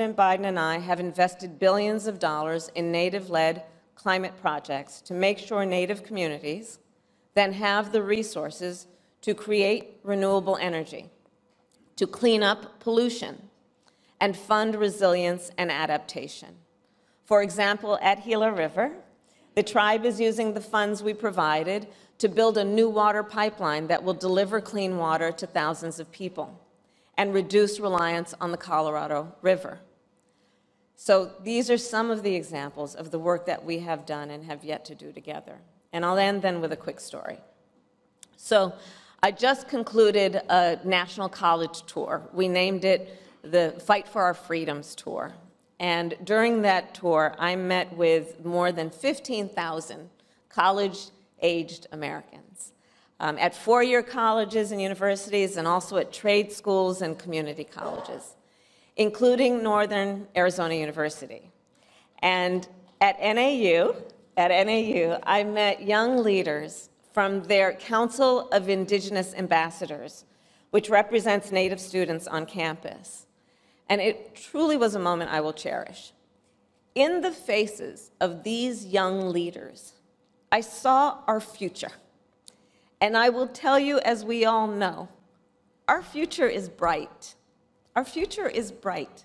President Biden and I have invested billions of dollars in Native-led climate projects to make sure Native communities then have the resources to create renewable energy, to clean up pollution, and fund resilience and adaptation. For example, at Gila River, the tribe is using the funds we provided to build a new water pipeline that will deliver clean water to thousands of people and reduce reliance on the Colorado River. So these are some of the examples of the work that we have done and have yet to do together. And I'll end then with a quick story. So I just concluded a national college tour. We named it the Fight for Our Freedoms Tour. And during that tour, I met with more than 15,000 college-aged Americans um, at four-year colleges and universities and also at trade schools and community colleges, including Northern Arizona University. And at NAU, at NAU, I met young leaders from their Council of Indigenous Ambassadors, which represents Native students on campus. And it truly was a moment I will cherish. In the faces of these young leaders, I saw our future. And I will tell you, as we all know, our future is bright. Our future is bright.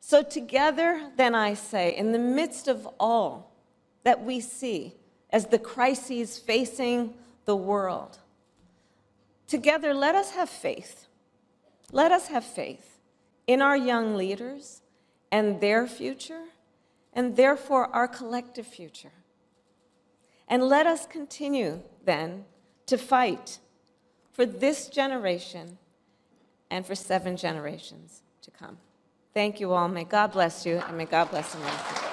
So, together, then I say, in the midst of all that we see, as the crises facing the world. Together, let us have faith. Let us have faith in our young leaders and their future, and therefore our collective future. And let us continue then to fight for this generation and for seven generations to come. Thank you all. May God bless you, and may God bless America.